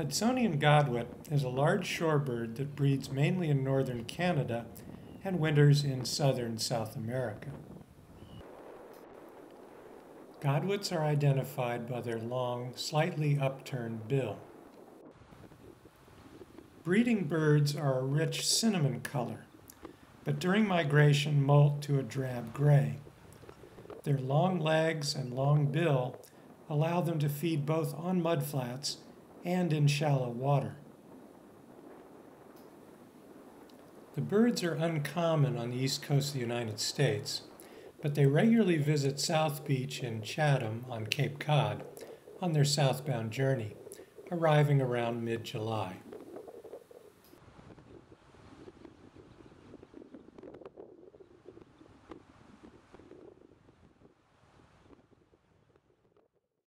Hudsonian godwit is a large shorebird that breeds mainly in northern Canada and winters in southern South America. Godwits are identified by their long, slightly upturned bill. Breeding birds are a rich cinnamon color, but during migration molt to a drab gray. Their long legs and long bill allow them to feed both on mudflats and in shallow water. The birds are uncommon on the east coast of the United States, but they regularly visit South Beach in Chatham on Cape Cod on their southbound journey, arriving around mid July.